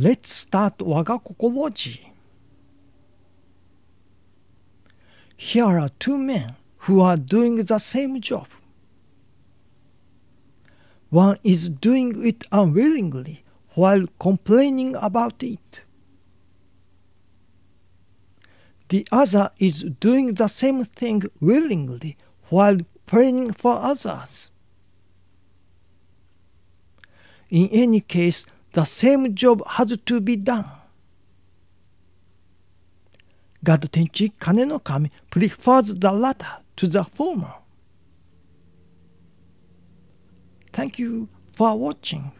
Let's start Wagakokology. Here are two men who are doing the same job. One is doing it unwillingly while complaining about it. The other is doing the same thing willingly while praying for others. In any case, the same job has to be done. God Tenchi Kane no Kami prefers the latter to the former. Thank you for watching.